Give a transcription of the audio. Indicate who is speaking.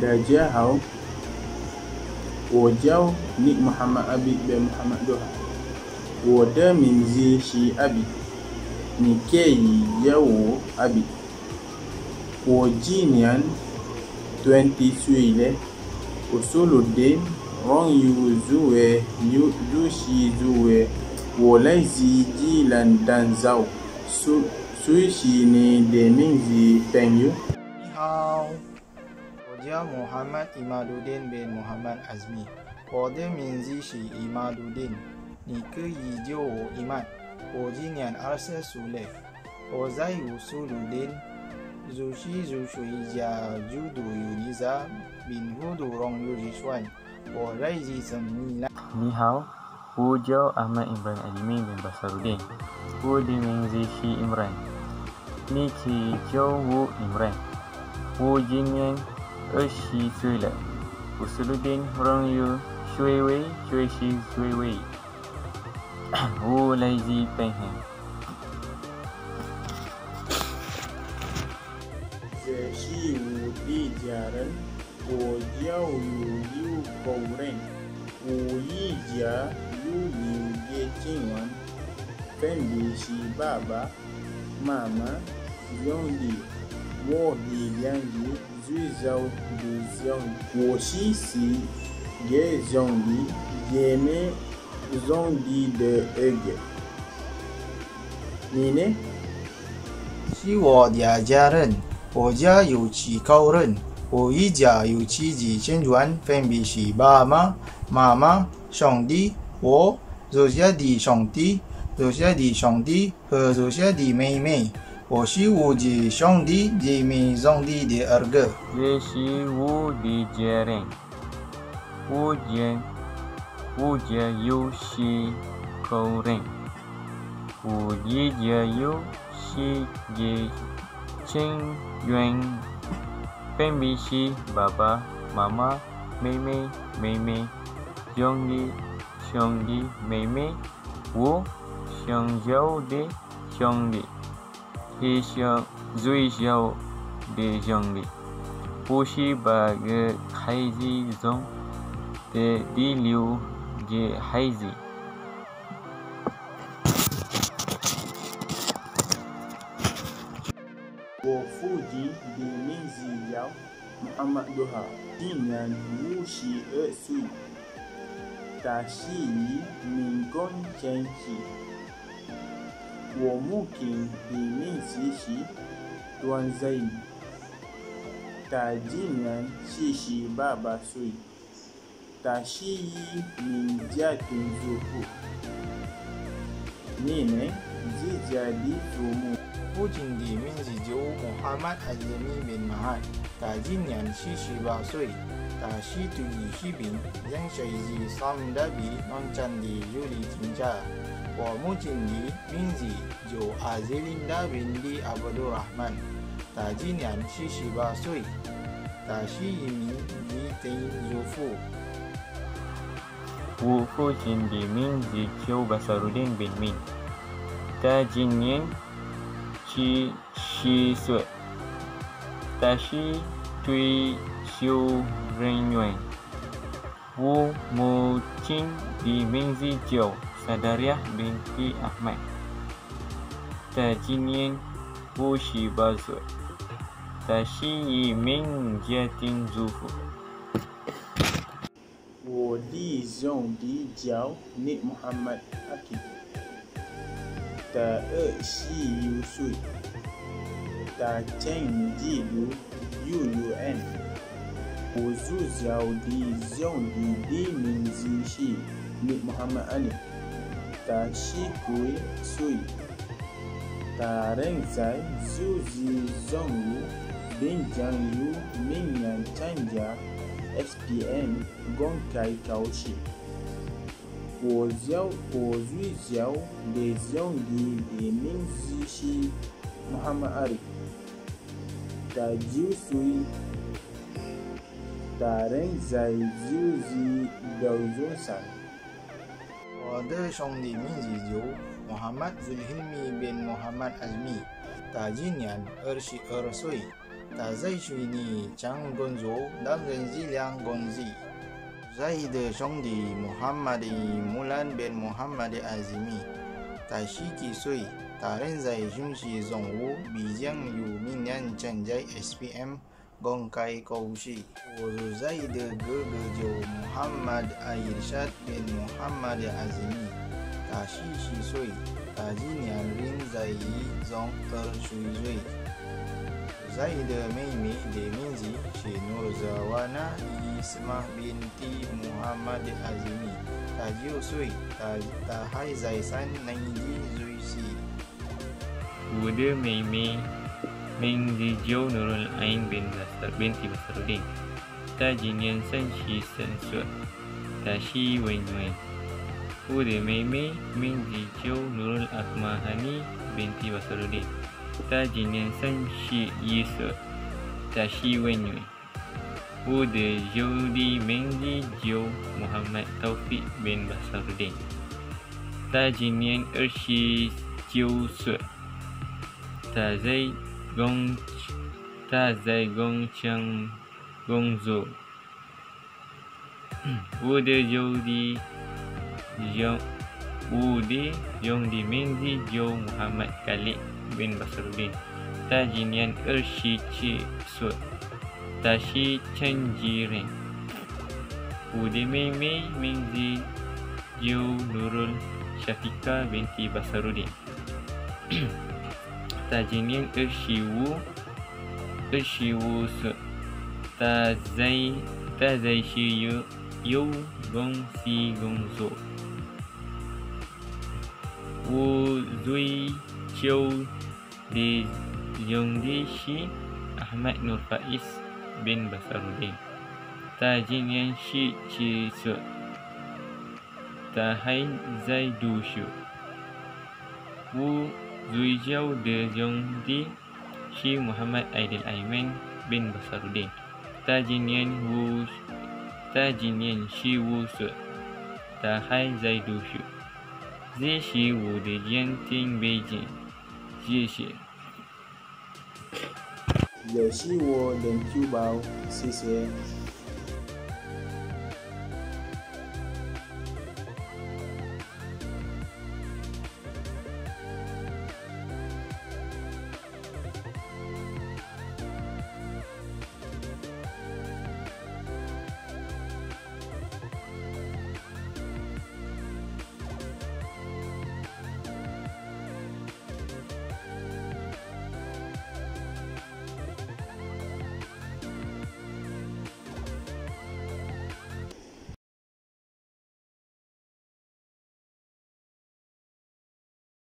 Speaker 1: da jahaw wo jaw ni muhammad abi ɓe muhammad Doha, ha wo da min zishi abi ni keyi yawo abi wo jinian 20 le, o solo de ron yu zuwe yu shi zuwe wo lai zi ji lan dan zau su Su shi ni de min zi penyu How? 友。
Speaker 2: 你好，我叫 Muhammad Imaduddin bin Muhammad Azmi，我的名字是 Imaduddin，你可以叫我 Imad。我今年二十岁了，我在乌苏鲁丁。Zushi Zushuija Judo Yuniza bin Hudu Rong Yujiswan 我来自什米兰。
Speaker 3: 你好，我叫 Ahmad Imran Alimi bin Basaruddin，我的名字是 Imran，你可以叫我 Imran。我今年 二十岁了，我是鲁丁orang Yu 水位学习水位，我来自北韩。
Speaker 1: 是我的家人，我叫悠悠高人，我一家有六个亲人，分别是爸爸、妈妈、兄弟。我的两个 Jizhou de Zhangguoxi si Ye Zhongli Yeme Zhongli de Ege. 니네? 시워
Speaker 2: 야자른 오자 요치 가오른 오이자 요치 지젠주안 팬비시 바마 마마 샹디 워 조샤디 샹디 조샤디 샹디 허 조샤디 메이메이 我是我的兄弟姐妹兄弟的二个。
Speaker 3: 这是我的家人，我家我家有七口人，我一家有七个。亲缘分别是爸爸妈妈妹妹妹妹兄弟兄弟妹妹我相交的兄弟的兄弟 我是八个孩子中的第六个孩子
Speaker 1: 我父亲的名字叫 Muhammad Doha，今年五十二岁， 他是民工前妻。我母亲的名字是段在义，他今年七十八岁，他是一名家庭主妇。你呢？自家的父母？
Speaker 2: 父亲的名字叫 Muhammad Azmi bin Mahad，他今年四十八岁，他是对士兵，仍随是三大比农场 Hazelinda binti Abdul Rahman. Taji Nian Shiba Shi Ba Sui. Ta Yimi Ni Ting Zhu Wufu
Speaker 3: Wu Fu Jin Di Min Di Qiu Basarudin Bin Min. Ta Jin Nian Shi Shi Sui. Ta Tui Xiu Ren Wu Mu Qing Di Min Zi Jiu. Sadariah binti Ahmad. 她今年五十八岁，她是一名家庭主妇。
Speaker 1: 我的兄弟叫 Nik Muhammad Akib。ta e si yu sui ta cheng ji lu yu yu en wo zu xiao di xiong di di min zi shi ni muhammad ali ta shi kui sui ta reng zai zu zi zong yu bin jiang yu min yan chanja spm gong kai kao shi 我叫我最叫的兄弟的名字是 Muhammad Arif，他九岁，他人在就是高中生。
Speaker 2: 我的兄弟名字叫 Muhammad Zulhilmi bin Muhammad Azmi, Tajinian Ershi Ersui, Tazai Shuini Chang Gonzo dan Renzi Liang Gonzi. Zahid Shongdi Muhammad Mulan bin Muhammad Azmi, Ta Sui, Taren Renzai Shunshi Zongwu Bijang Yu Minyan Chanjai SPM, Gong Kai Kou Shi. Wuzu Zaid Gurgujo Muhammad Airshad bin Muhammad Azmi. 大溪溪水，大吉娘林在伊从头吹吹，在伊的妹妹林美子是儿子万纳伊斯玛·本·提穆哈马德·阿吉尼。大有水，大大海在山内。我的妹妹，明日就弄来本打本打本打本
Speaker 3: 打本打，大吉娘生起生水，大溪弯弯。Shi San Suat Tashi Wen Wen Uda Mimi Minzi Jo Nurul Akmahani binti Basarudin ta jinin san shi yi su ta shi wu da jodi menji jiyo muhammad taufik bin basarudin ta jinin ershi jiyo su ta zai gong ta zai gong chang gong zo wu jodi wu da jodi menji jiyo muhammad kalik bin Basruddin Tajinian Ershi Ci Sud Tashi Chenjirin Udi Mei Mei Mingzi Jiu Nurul Syafika binti Basruddin. Tajinian Ershi Wu Ershi Wu Sud Tazai Tazai Shi Yu Yu Gong Si Gong Zo Wu Zui Chiu di Yongdi Shi Ahmad Nur Faiz bin Basaruddin Tajin Yan Shi Chi Su. Tahai Zai Du Shu. Wu Zui Jiao de Yongdi Shi Muhammad Aidil Aiman bin Basaruddin Tajin Yan Wu Tajin Yan Shi Wu Su. Tahai Zai Du Shu 这是我的眼睛背景。谢谢。
Speaker 1: 也是我的珠宝，谢谢。